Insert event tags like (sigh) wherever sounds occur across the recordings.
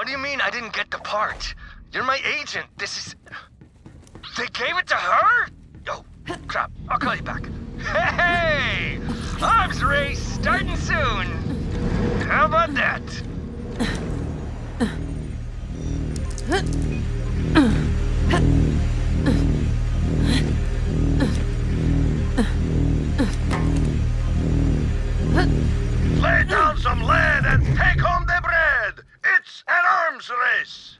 What do you mean I didn't get the part? You're my agent. This is. They gave it to her? Oh, crap. I'll call you back. Hey! Arms race starting soon. How about that? Lay down some lead and take home an arms race.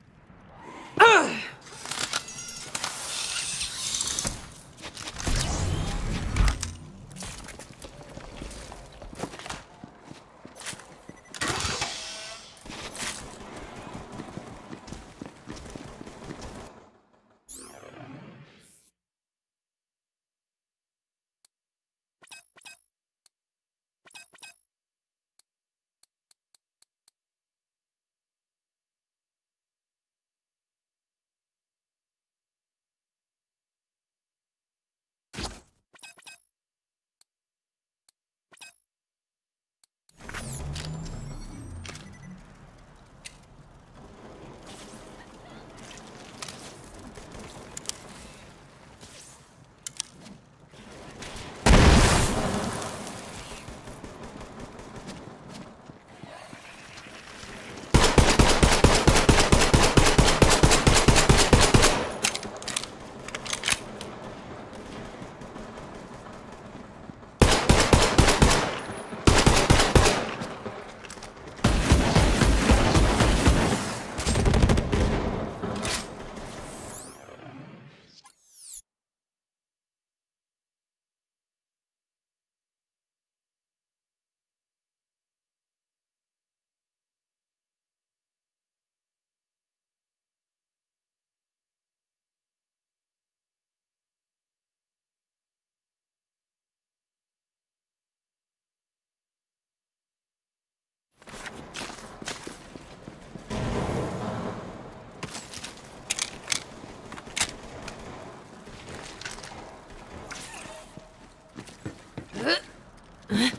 Try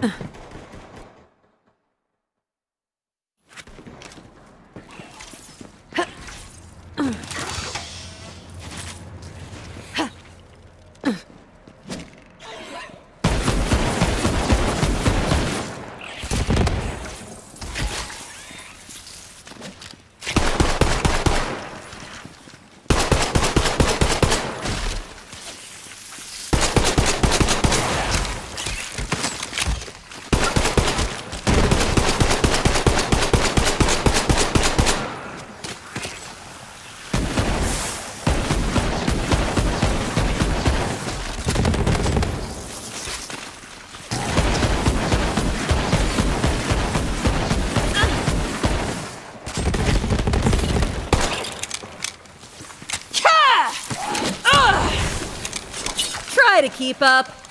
to keep up.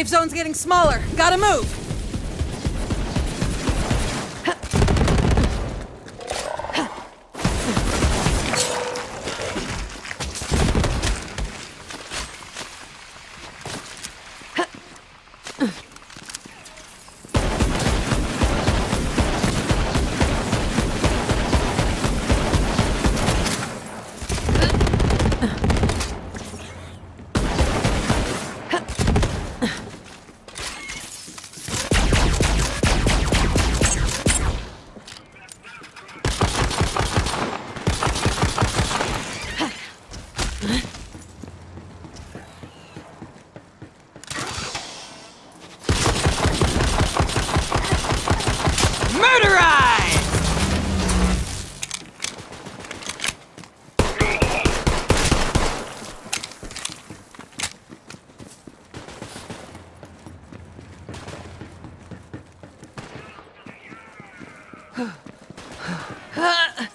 Safe zone's getting smaller. Gotta move. Huh.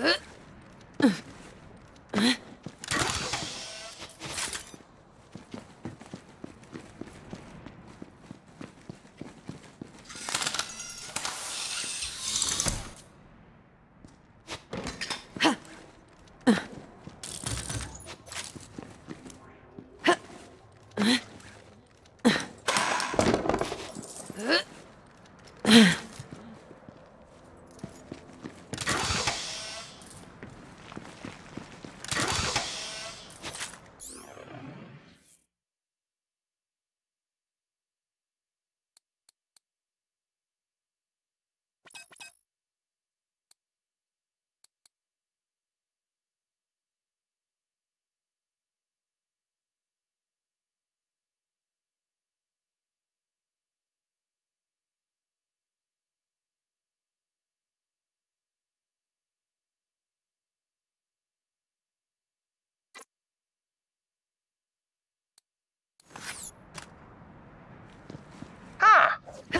Huh.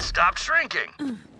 Stopped shrinking. (clears throat)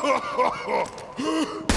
Ha ha ha!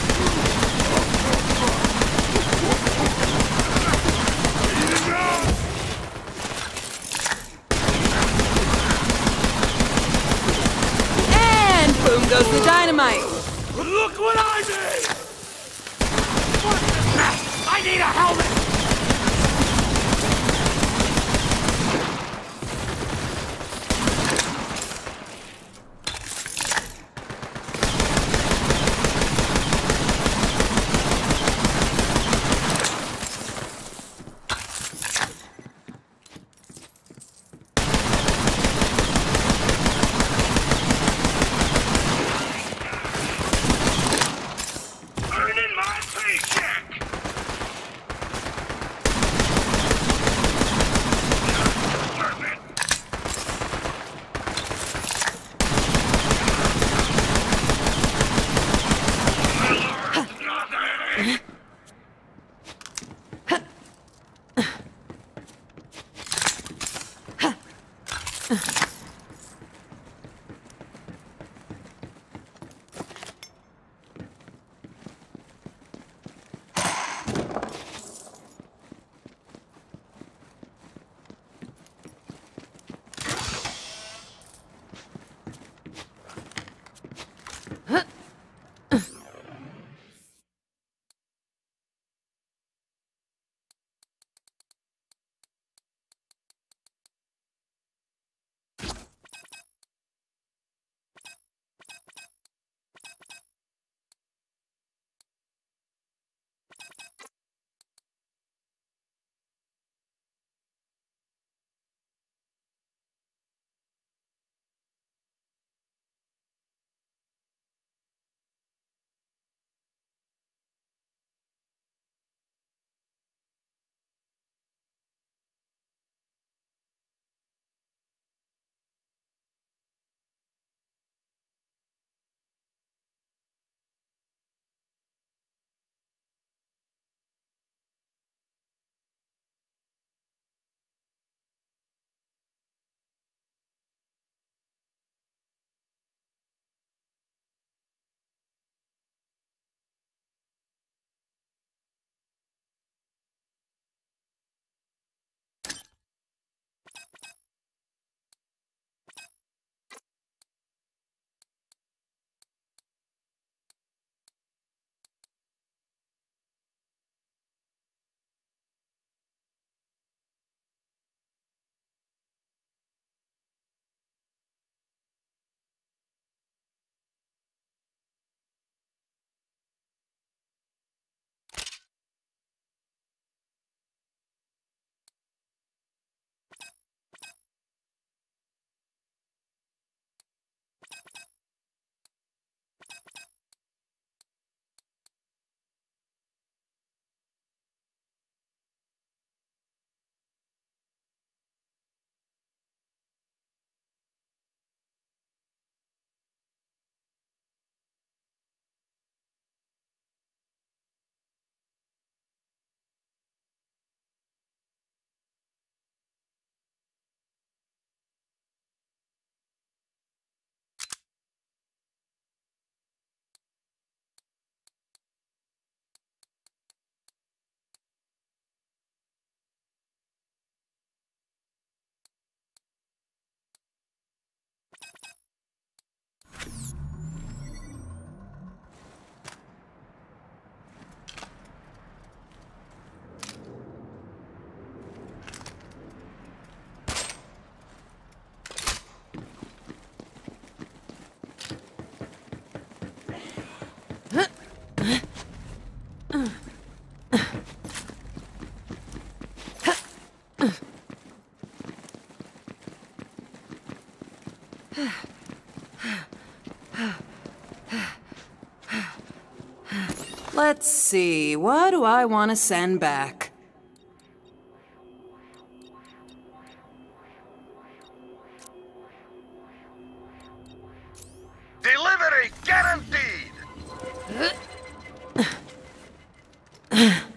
Let's see, what do I want to send back? Delivery guaranteed! (laughs)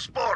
sport.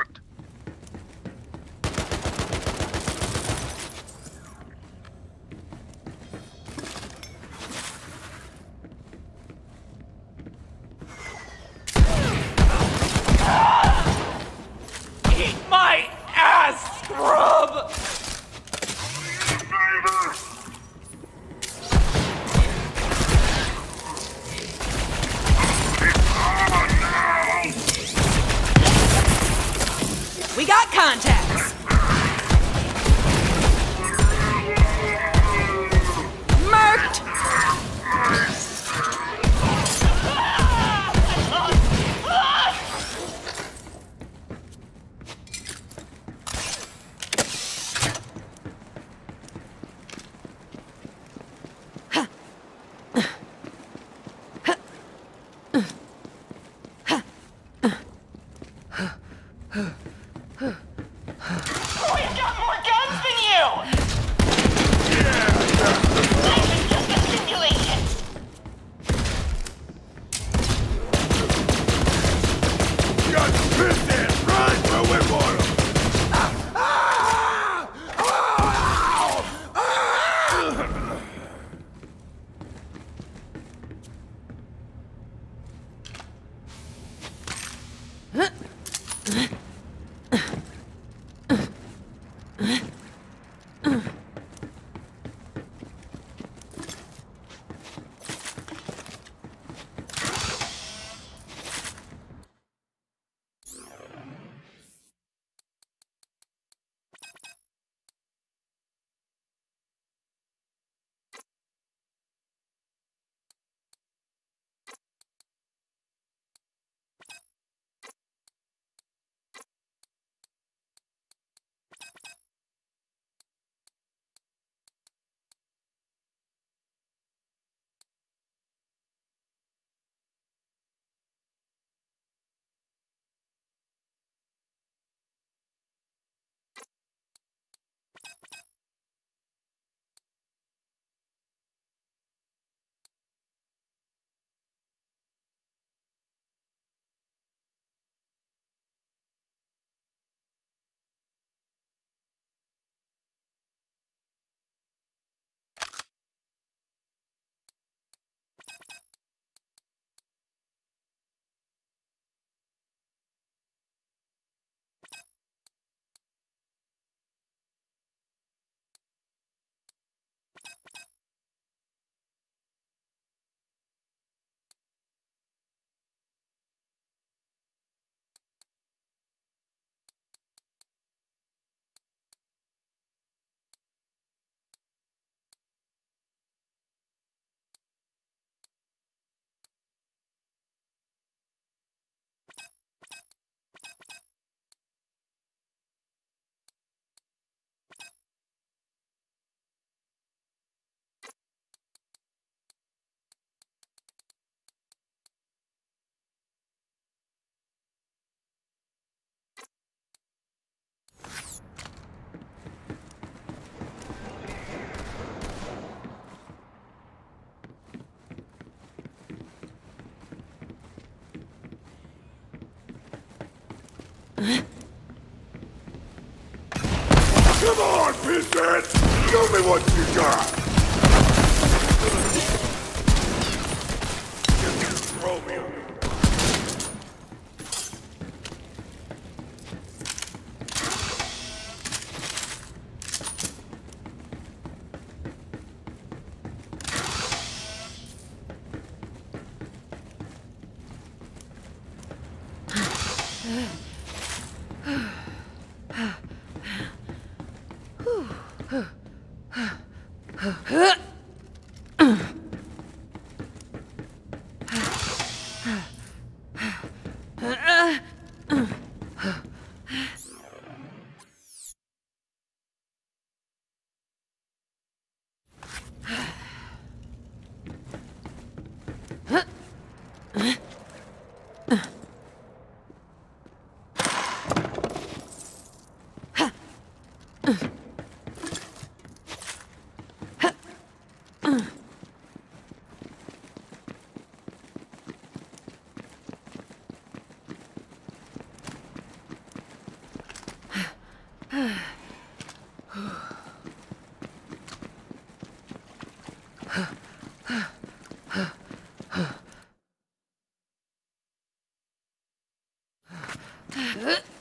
On, pisshead! Show me what you got! Killing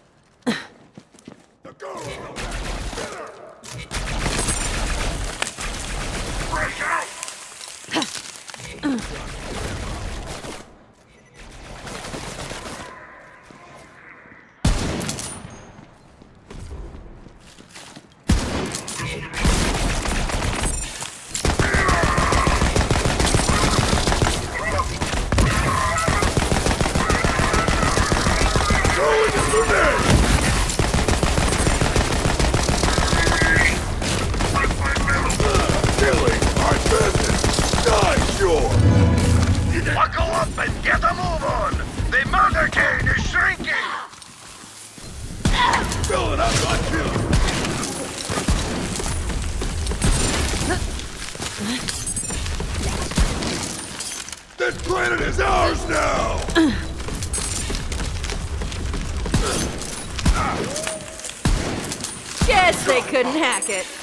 This planet is ours now! Guess they couldn't hack it.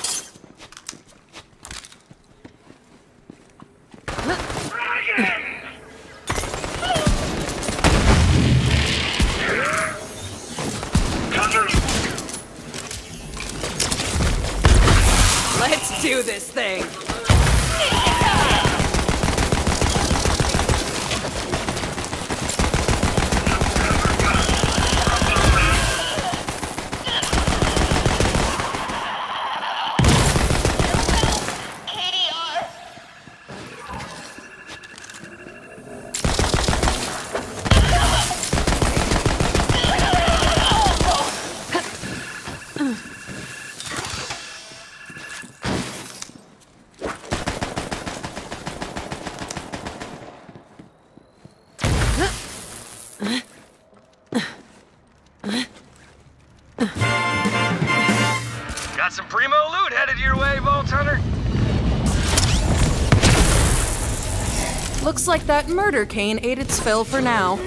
Murder cane ate its fill for now.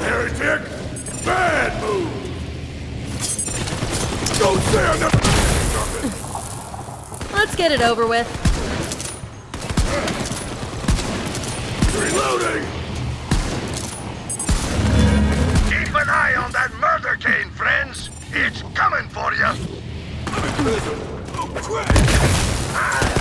Heretic! Bad move! Don't say I never something! Let's get it over with. Reloading! Keep an eye on that Murdercane, friends! It's coming for you! I'm ah!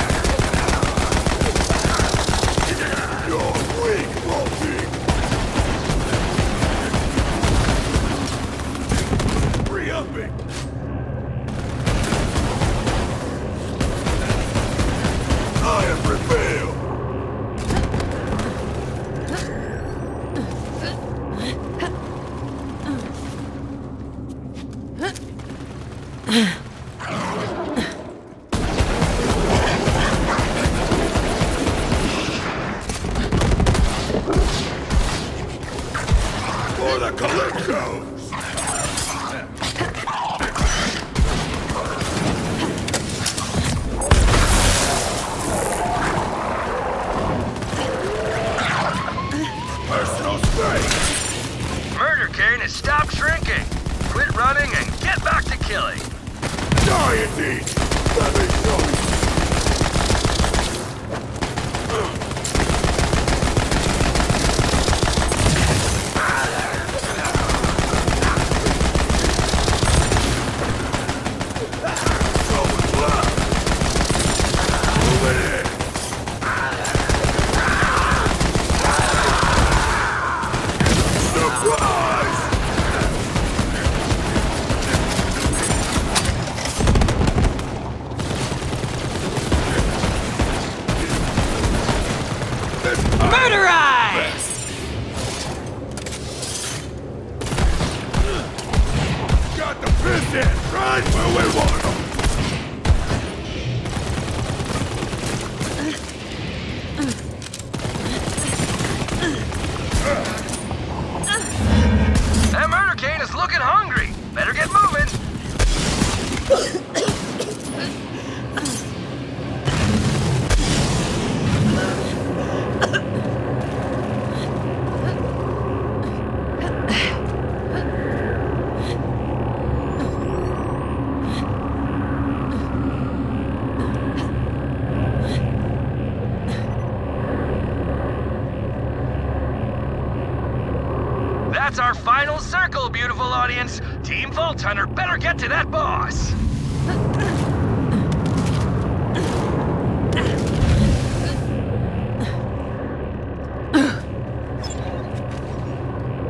Hunter better get to that boss.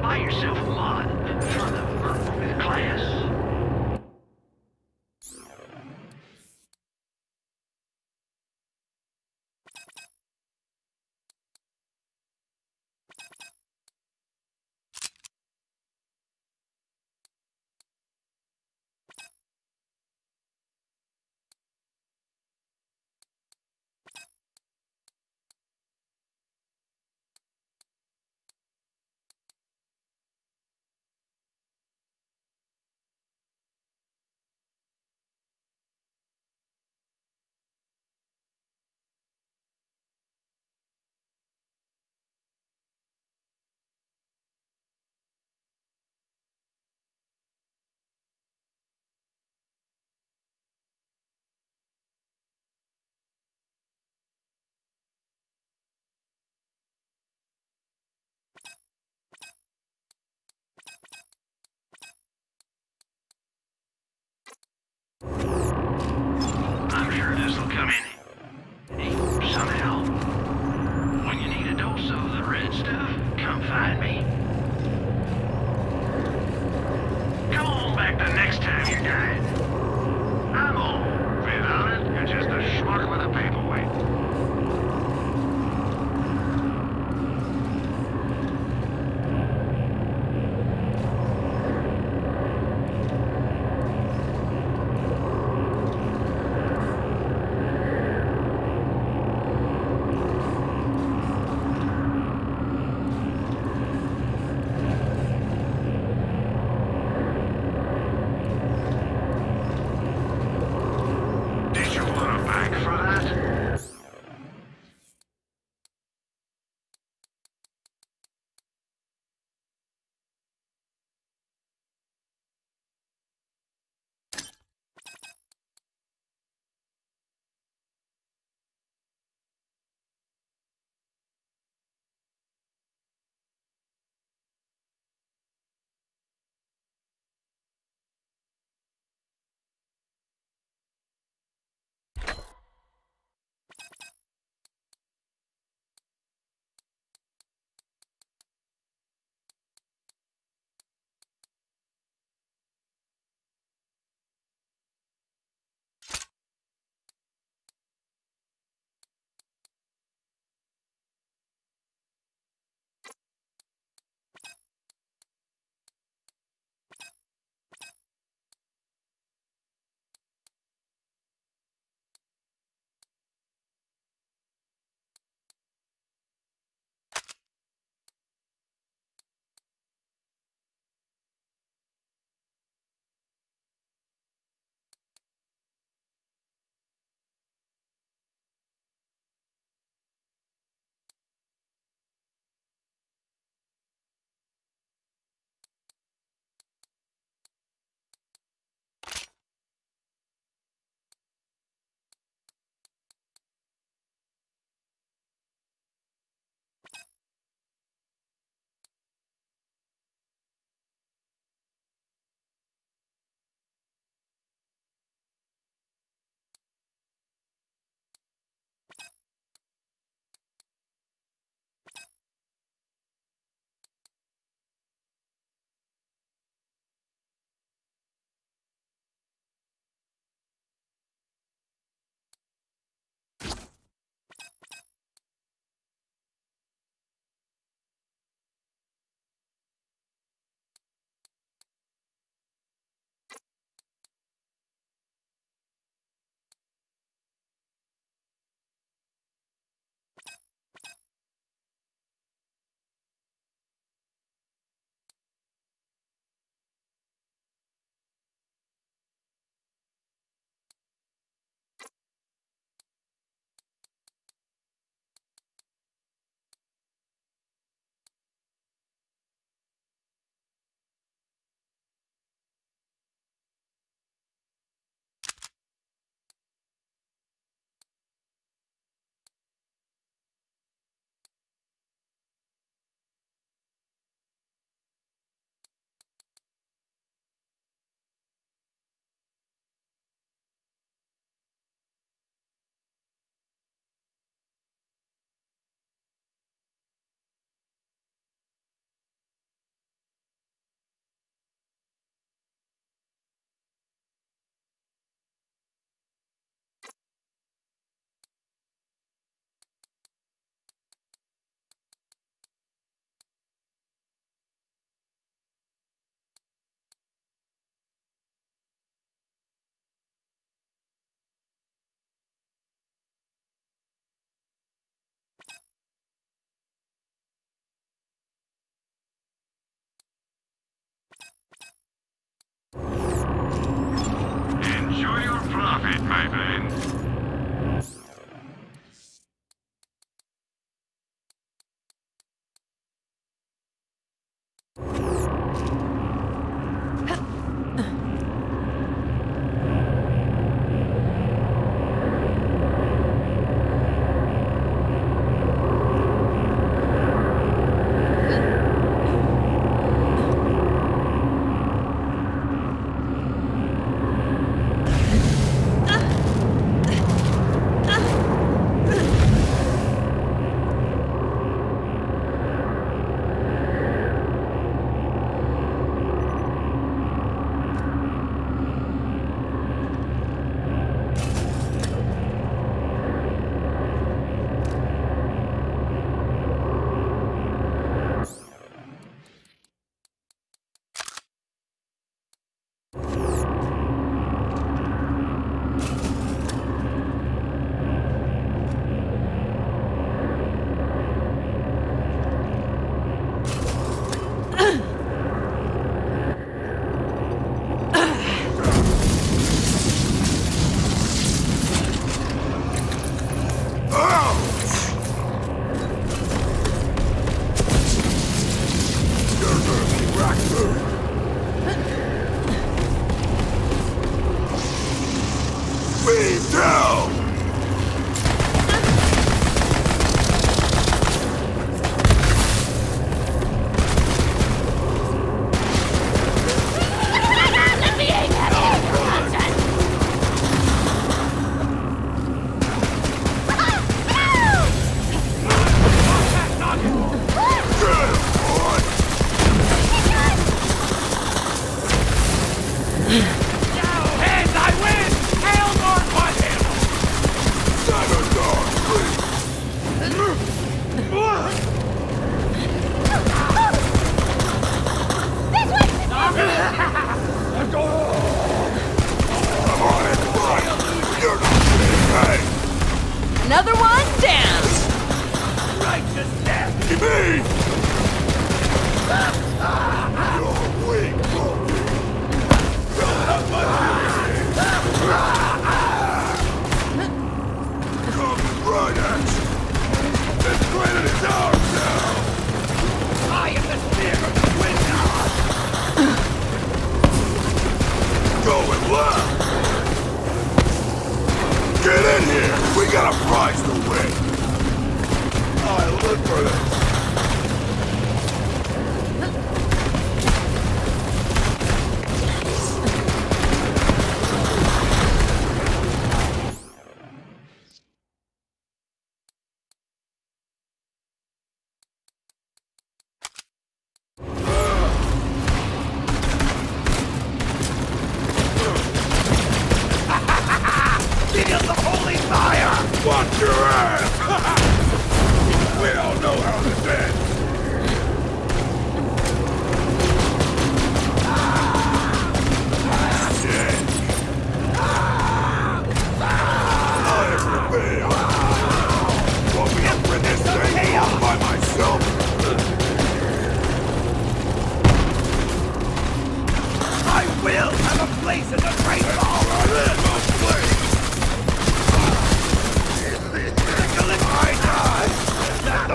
Buy yourself a mod for the for class. Handy somehow. When you need a dose of the red stuff, come find me. Come back the next time you're. I'm without it. You're just a schmuck with a paperweight. It may be.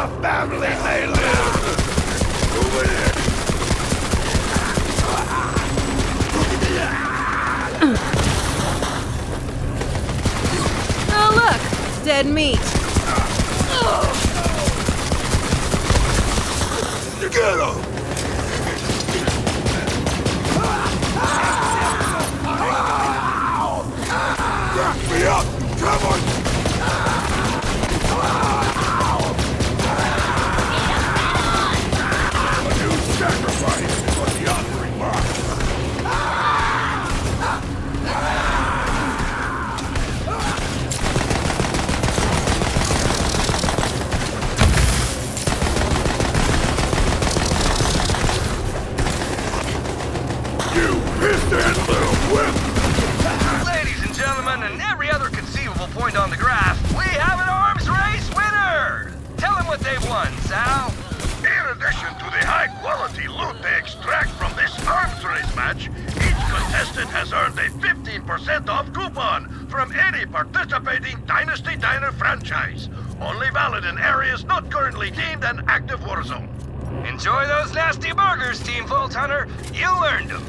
The family may live! Oh, look. Dead meat. Get him! Back me up! Come on! Point on the graph, we have an arms race winner! Tell them what they've won, Sal. In addition to the high-quality loot they extract from this arms race match, each contestant has earned a 15% off coupon from any participating Dynasty Diner franchise. Only valid in areas not currently deemed an active war zone. Enjoy those nasty burgers, Team Vault Hunter. You earned them.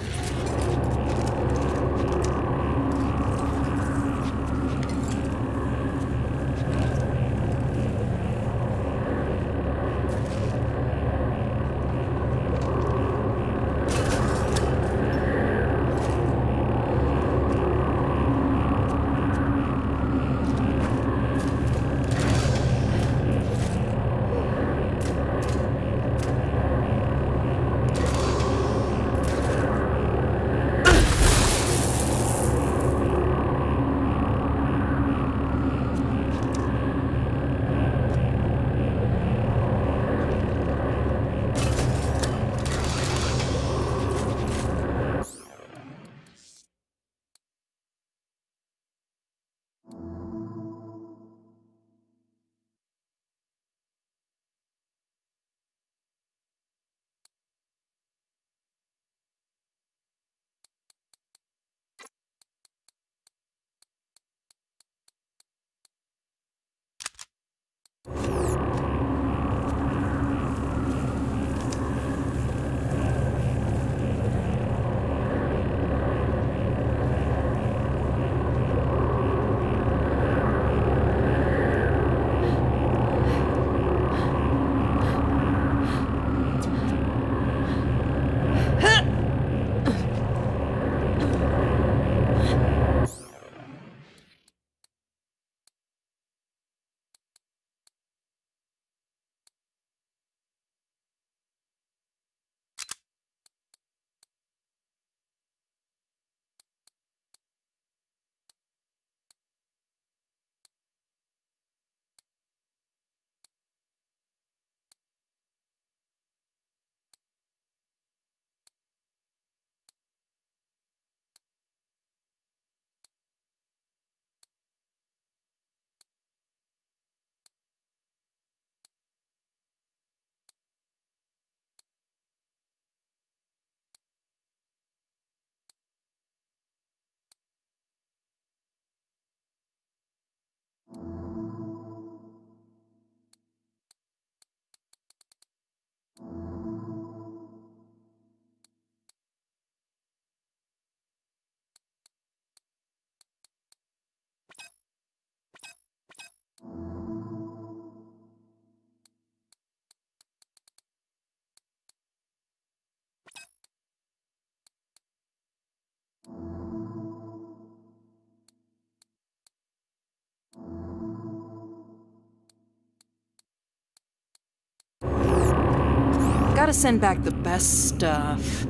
Gotta send back the best stuff.